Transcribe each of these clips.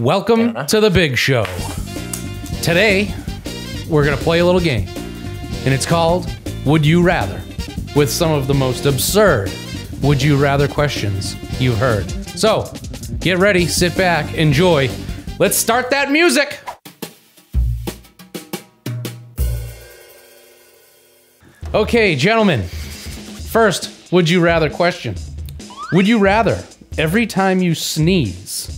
Welcome to the big show. Today, we're going to play a little game, and it's called Would You Rather, with some of the most absurd Would You Rather questions you've heard. So, get ready, sit back, enjoy. Let's start that music. Okay, gentlemen, first, would you rather question? Would you rather every time you sneeze,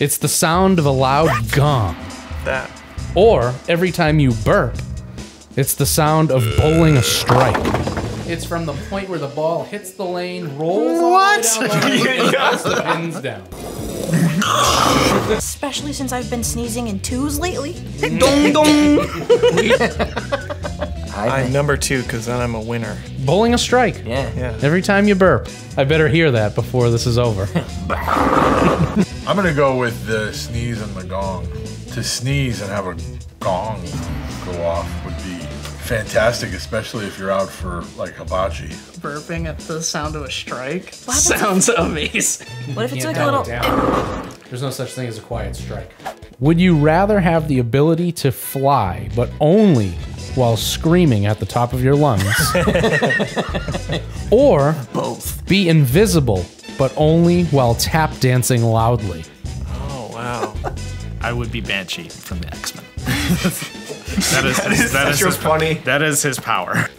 it's the sound of a loud gong? That. Or every time you burp, it's the sound of bowling a strike. It's from the point where the ball hits the lane, rolls What? all the way down the line, and the pins down. Especially since I've been sneezing in twos lately. Dong dong. I I'm think, number two because then I'm a winner. Bowling a strike. yeah. Yeah. Every time you burp. I better hear that before this is over. I'm gonna go with the sneeze and the gong. To sneeze and have a gong go off would be fantastic, especially if you're out for like hibachi. burping at the sound of a strike happens sounds amazing. What if it's Can't like a little. down. There's no such thing as a quiet strike. Would you rather have the ability to fly, but only while screaming at the top of your lungs? or Both. be invisible, but only while tap dancing loudly? Oh wow. I would be Banshee from the X Men. that is that is, that's his, funny. That is his power.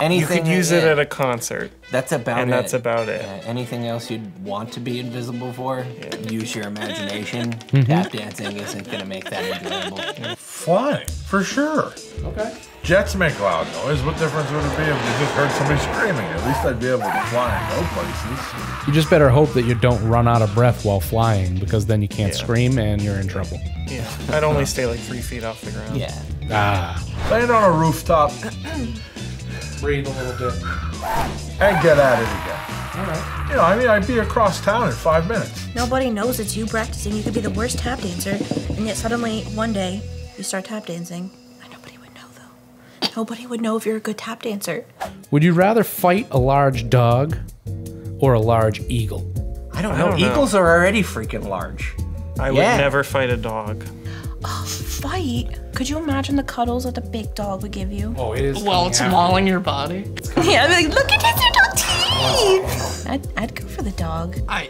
Anything You could use it yeah, at a concert, That's about and it. And that's about it. Yeah, anything else you'd want to be invisible for? Use your imagination. Mm-hmm. Tap dancing isn't gonna make that enjoyable. Flying, for sure. Okay. Jets make loud noise. What difference would it be if you just heard somebody screaming? At least I'd be able to fly and go places. You just better hope that you don't run out of breath while flying, because then you can't Yeah. scream and you're in trouble. Yeah. I'd only stay like three feet off the ground. Yeah. Ah. Land on a rooftop Breathe a little bit. and get at it again. You know, I mean, I'd be across town in five minutes. Nobody knows it's you practicing. You could be the worst tap dancer, and yet suddenly one day you start tap dancing, and nobody would know though. Nobody would know if you're a good tap dancer. Would you rather fight a large dog or a large eagle? I don't know. don't know. Eagles are already freaking large. I would never fight a dog. Oh, Fight? Could you imagine the cuddles that the big dog would give you? Oh, it is. While it's mauling your body. Yeah, I'd be like, look at his little teeth. I'd, I'd go for the dog. I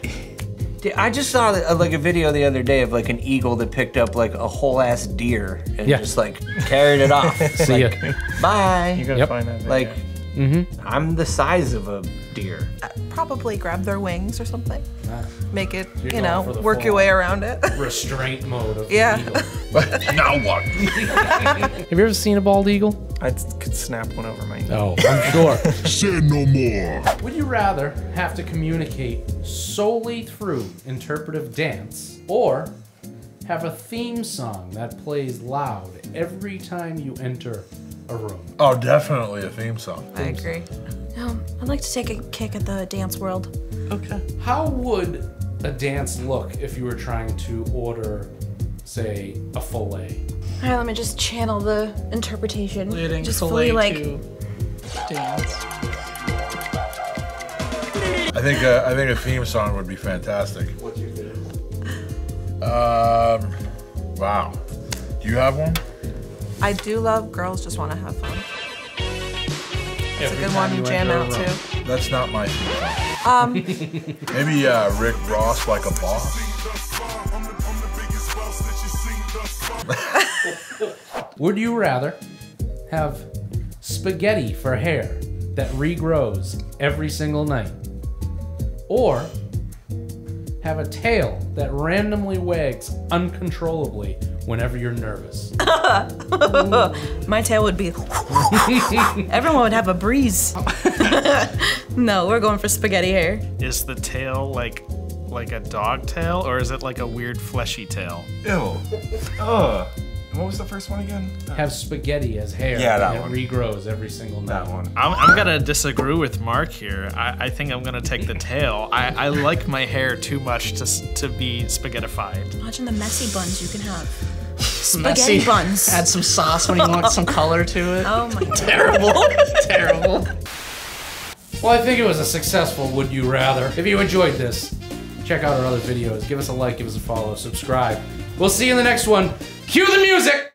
Dude, I just saw uh, like a video the other day of like an eagle that picked up like a whole ass deer and Yeah. just like carried it off. See like, ya. Bye. You gotta Yep. find that. Video. Like, Mm-hmm. I'm the size of a deer. Uh, probably grab their wings or something. Ah. Make it, You're you going know, work your way around it. Restraint mode of Yeah. now what? Have you ever seen a bald eagle? I could snap one over my knee. Oh, I'm sure. Say no more. Would you rather have to communicate solely through interpretive dance or have a theme song that plays loud every time you enter a room? Oh, definitely a theme song. I agree. Um, I'd like to take a kick at the dance world. okay. How would a dance look if you were trying to order, say, a fillet? All right, let me just channel the interpretation. Leading just filet fully like. to dance. I think uh, I think a theme song would be fantastic. What's your favorite? Um, wow. Do you have one? I do love girls just want to have fun. It's a good one you to jam out to. That's not my theme song. Um, Maybe uh, Rick Ross, like a boss. Would you rather have spaghetti for hair that regrows every single night? Or have a tail that randomly wags uncontrollably whenever you're nervous? My tail would be. Everyone would have a breeze. no, we're going for spaghetti hair. Is the tail like like a dog tail or is it like a weird fleshy tail? Ew. Ugh. What was the first one again? Uh, have spaghetti as hair Yeah, that and one. it regrows every single night. That one. I'm, I'm gonna disagree with Mark here. I, I think I'm gonna take the tail. I, I like my hair too much to to be spaghettified. Imagine the messy buns you can have. Messy. Spaghetti buns. Add some sauce when you want some color to it. Oh my god. Terrible. Terrible. Well, I think it was a successful Would You Rather. If you enjoyed this, Check out our other videos. Give us a like, give us a follow, subscribe. We'll see you in the next one. Cue the music!